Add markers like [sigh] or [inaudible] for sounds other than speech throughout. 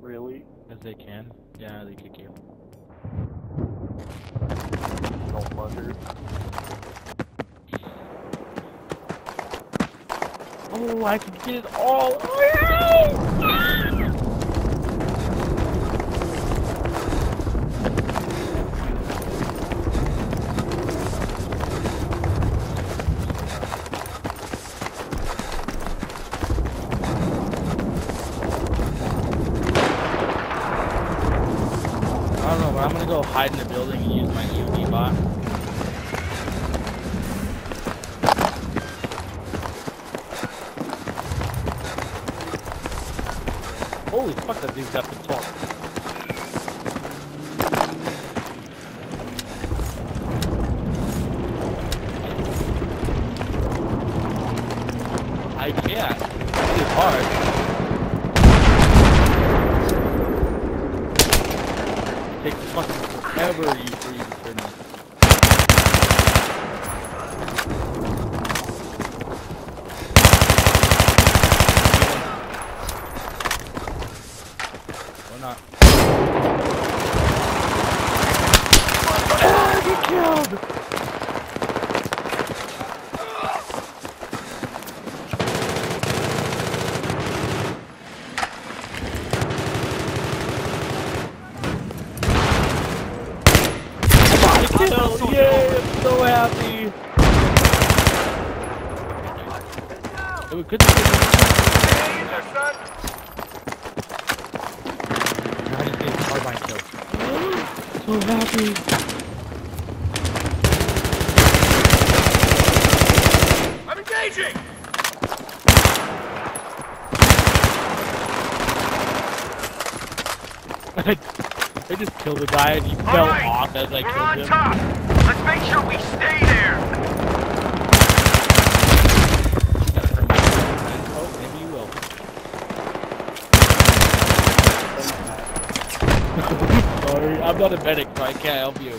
Really? As they can. Yeah, they kick you. No buzzers. Oh, I can get it all. Oh, I don't know, but I'm gonna go hide in the building and use my EOD bot. Holy fuck, that dude's got the torque. I can't. It is hard. It takes fucking forever you for you to turn it. Or not. Ah, get killed! Kill! Yay! I'm so happy! It was good to get I just need a carbine kill. So happy! I'm engaging! [laughs] I just killed the guy and he All fell right, off as I We're killed on him. top. Let's make sure we stay there. Gotta hurt my feelings. Oh, maybe you will. Sorry, I'm not a medic, so I can't help you.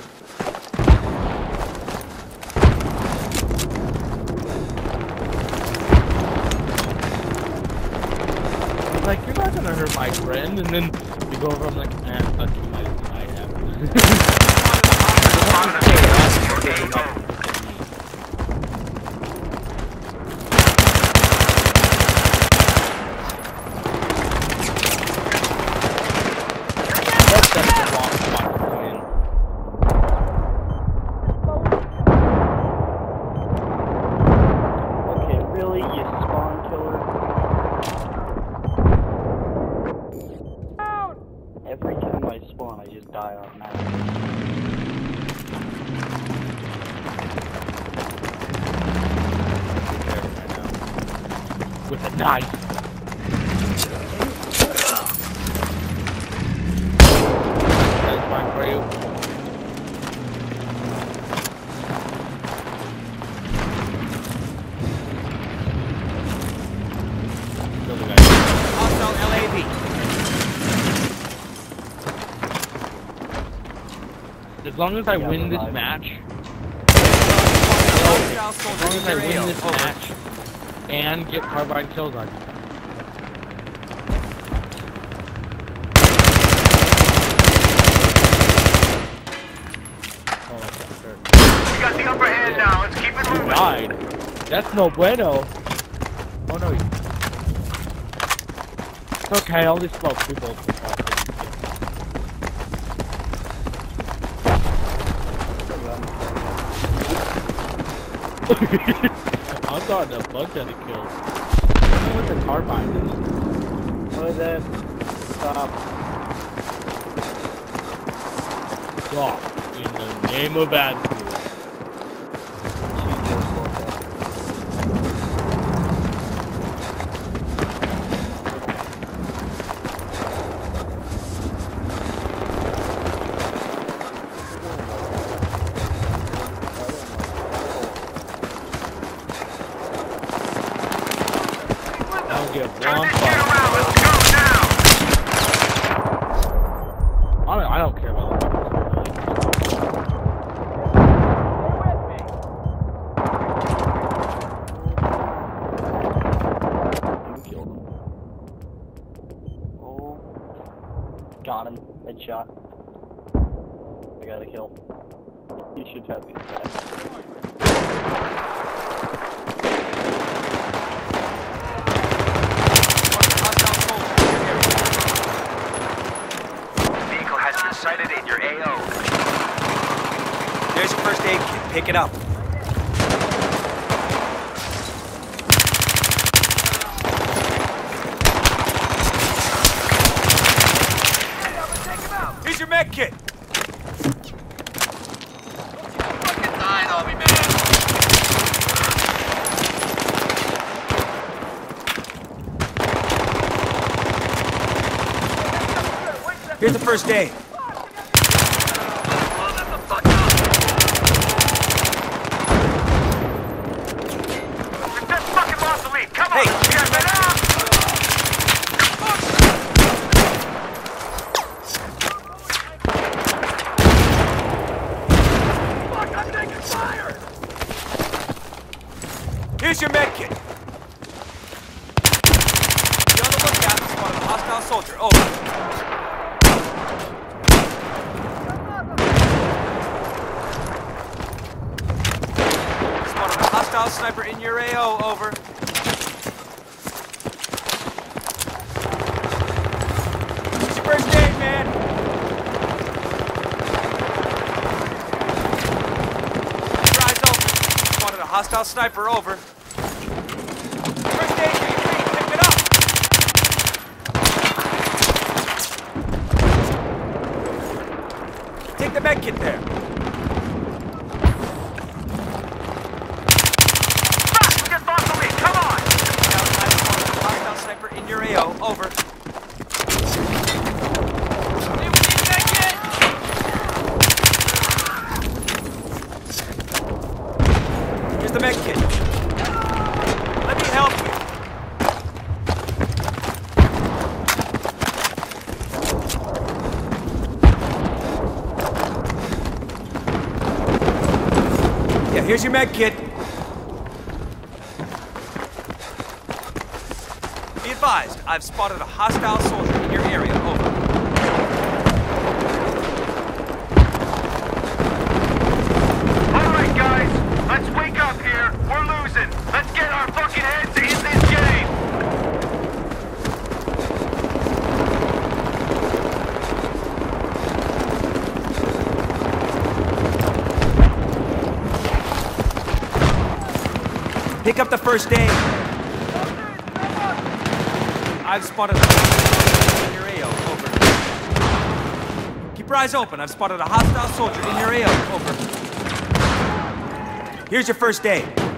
I was like, you're not gonna hurt my friend, and then we go over, I'm like, eh, fuck you, I, I have. [laughs] That's that's the wrong spot to go in. Okay, really? You spawn killer? Every time I spawn, I just die automatically. With a knife. That's fine for you. Kill the guy. Hostile LAV. As long as I Yeah, win this match, as long as I win this match and get carbine kills on you. Oh, okay, sure. We got the upper hand now. Let's keep it moving. died. That's no bueno. Oh no. you- Okay, I'll just smoke two bullets. I'm starting a bunch of the kills. I don't know what the carbine is. What is that? Stop. Stop. In the name of Andrew. it up. Here's your med kit. Here's the first aid. sniper in your AO, over. It's your first aid, man. Your eyes open. Wanted a hostile sniper, over. Take the med kit there. Here's your med kit. Be advised, I've spotted a hostile soldier in your area. Over. up the first aid. I've spotted a in your AO. Over. Keep your eyes open. I've spotted a hostile soldier in your AO. Over. Here's your first aid.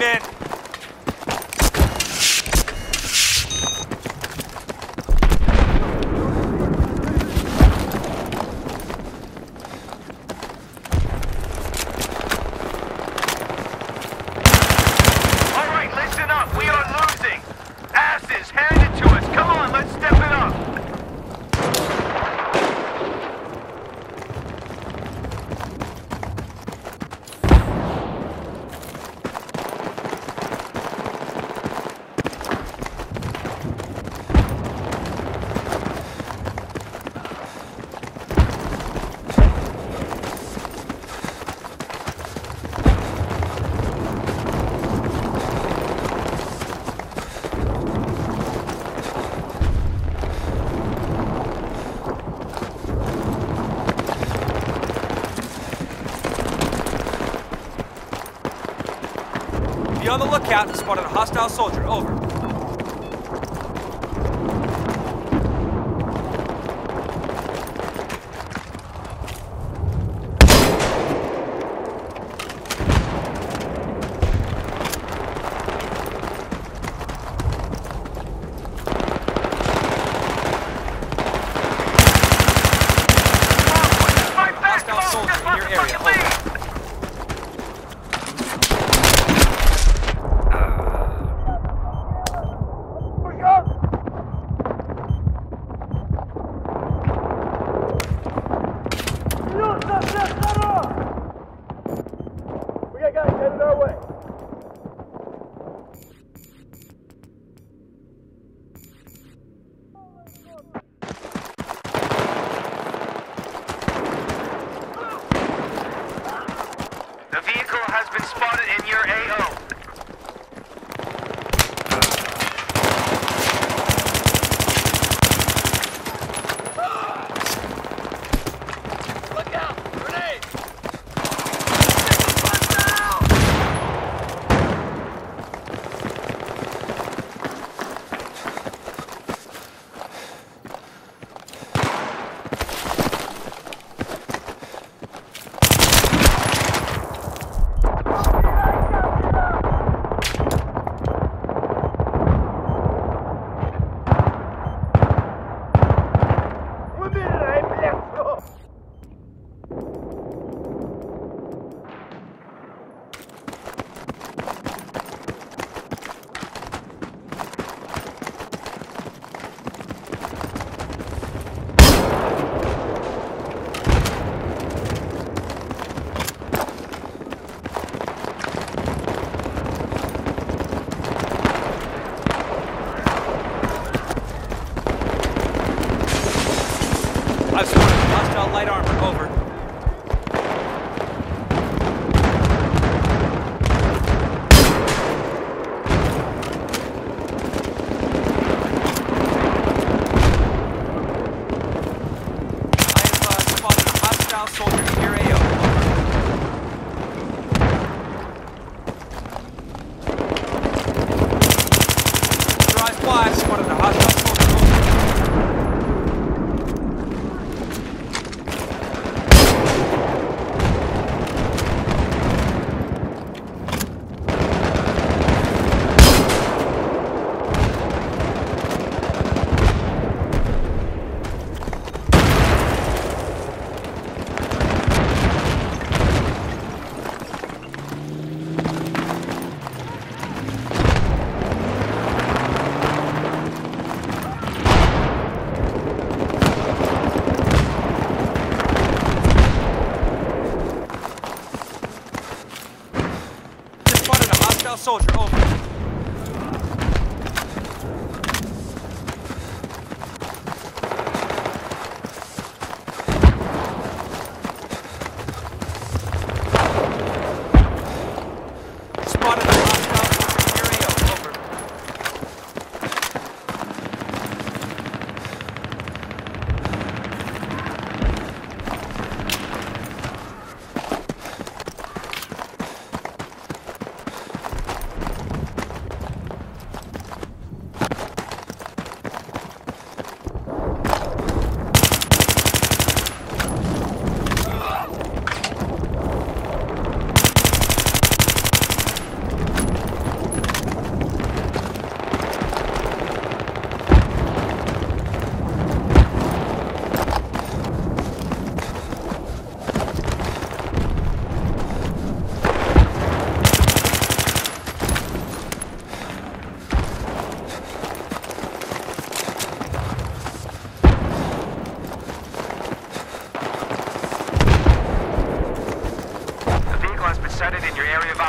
man. out and spotted a hostile soldier. Over.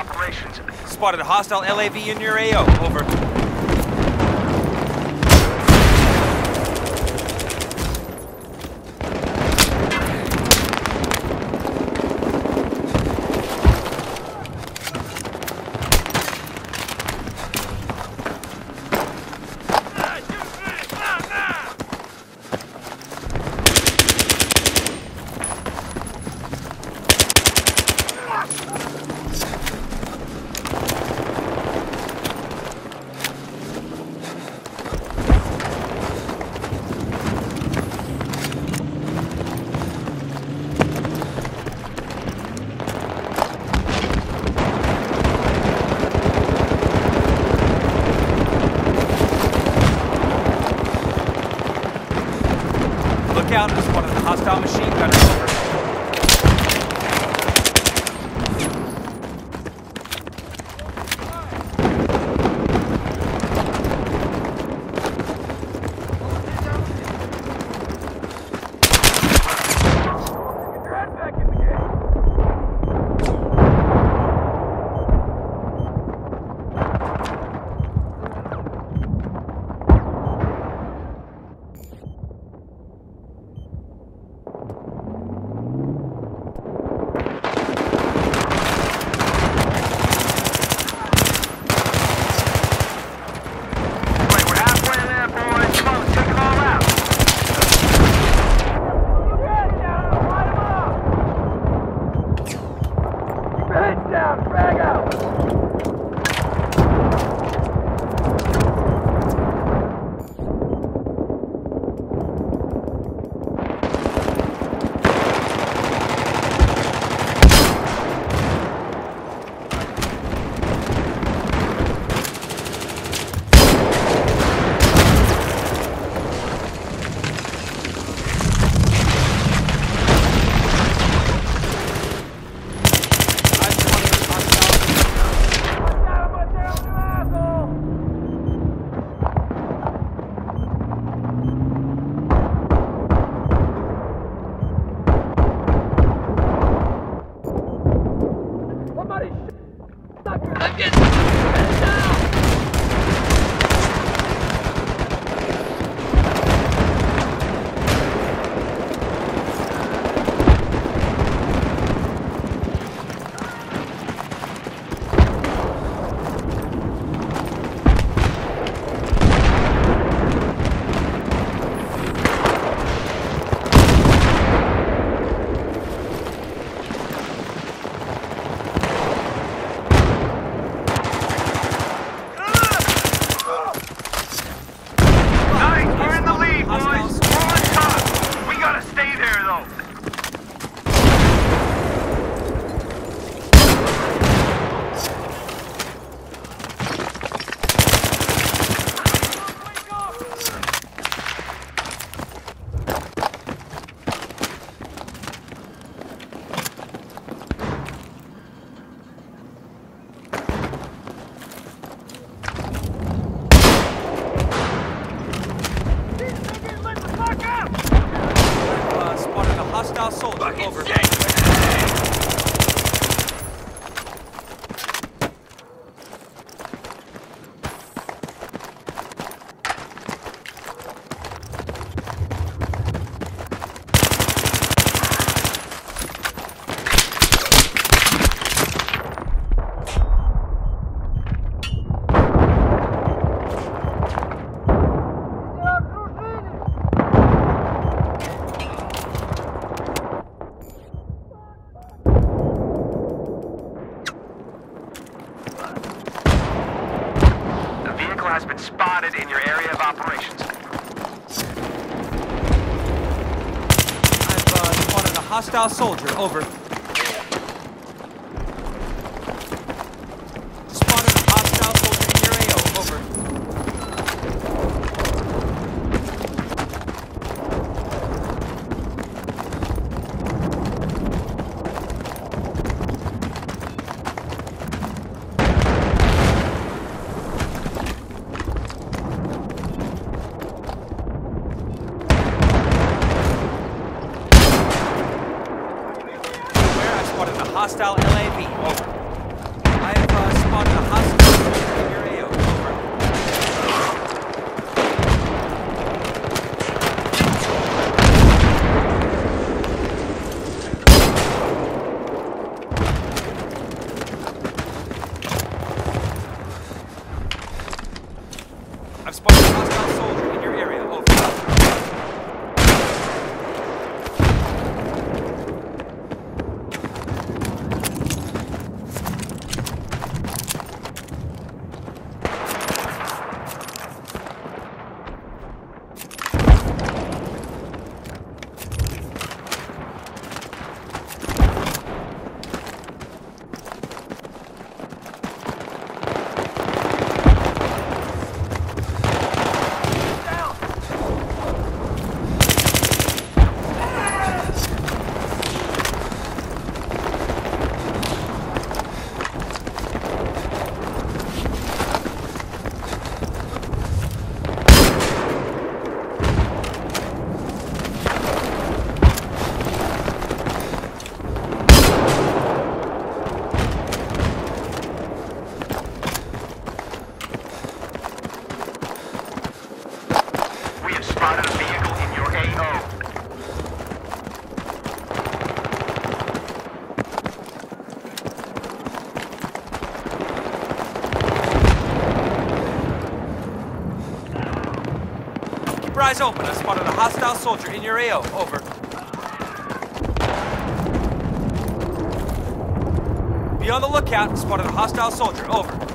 operations. Spotted a hostile LAV in your AO. Over. hostile machine gunners. Somebody shut up! I'm getting... has been spotted in your area of operations. I've uh, spotted a hostile soldier. Over. Open. I've spotted a hostile soldier in your AO. Over. Be on the lookout. Spotted a hostile soldier. Over.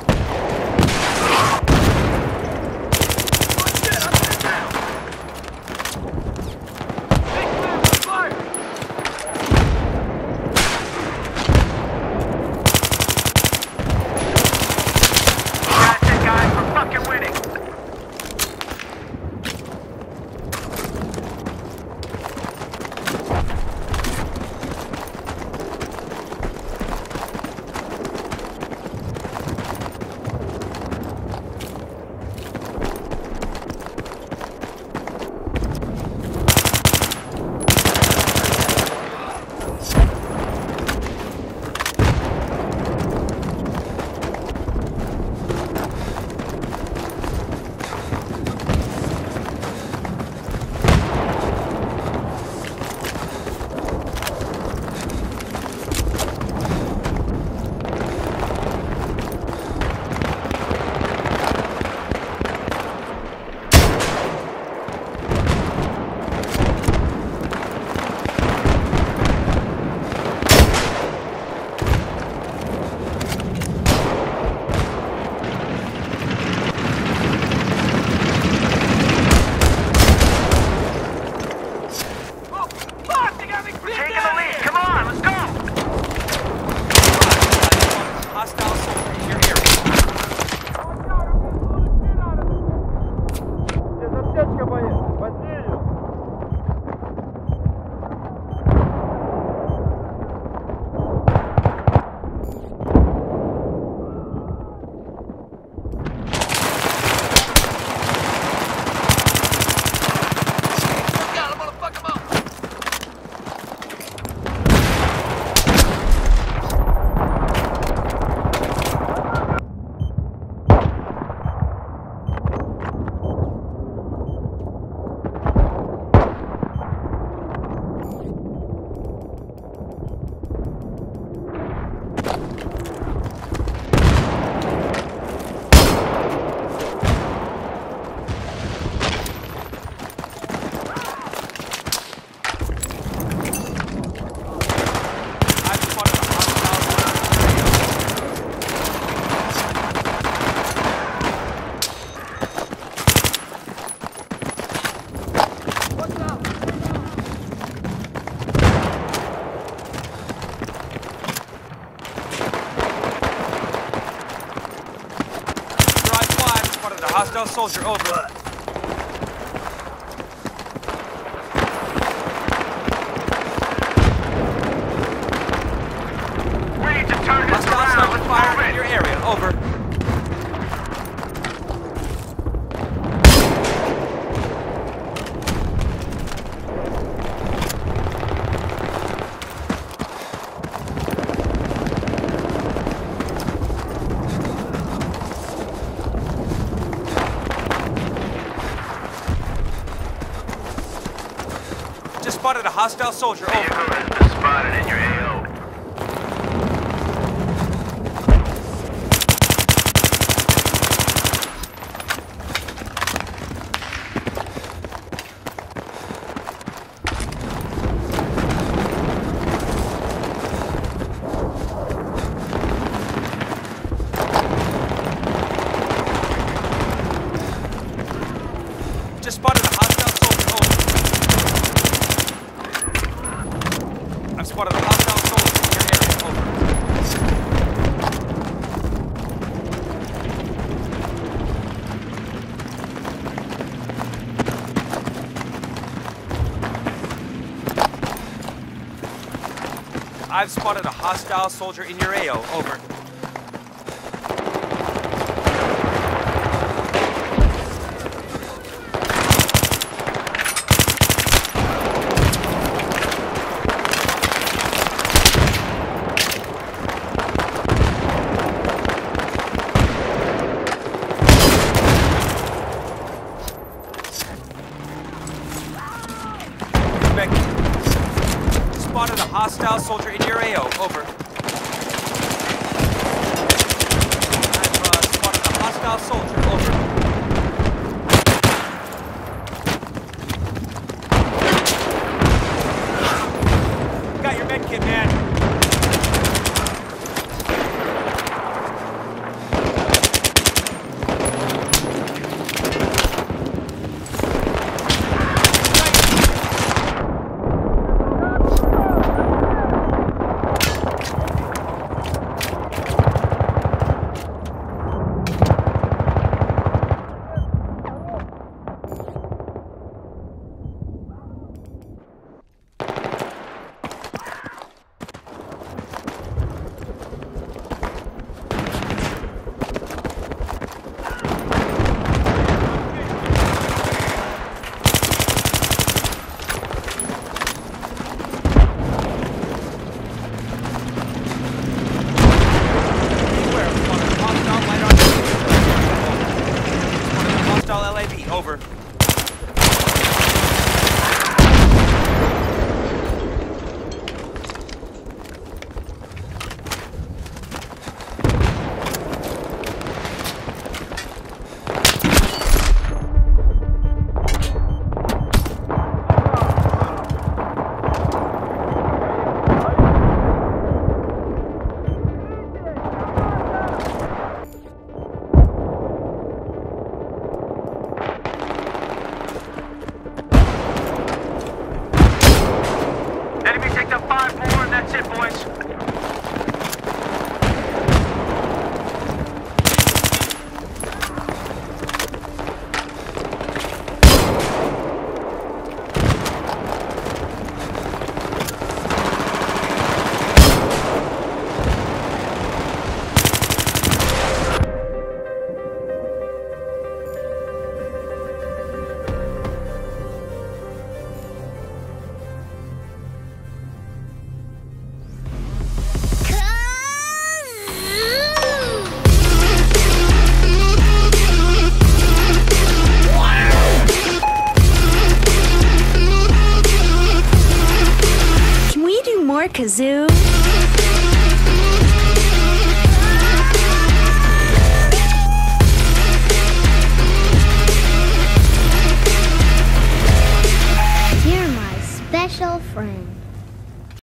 Soldier. Over. Hostile soldier. Over. Vehicle has been spotted in your AO. Just spotted a hostile soldier. Over. I've spotted a hostile soldier in your area. Over. I've spotted a hostile soldier in your AO. Over.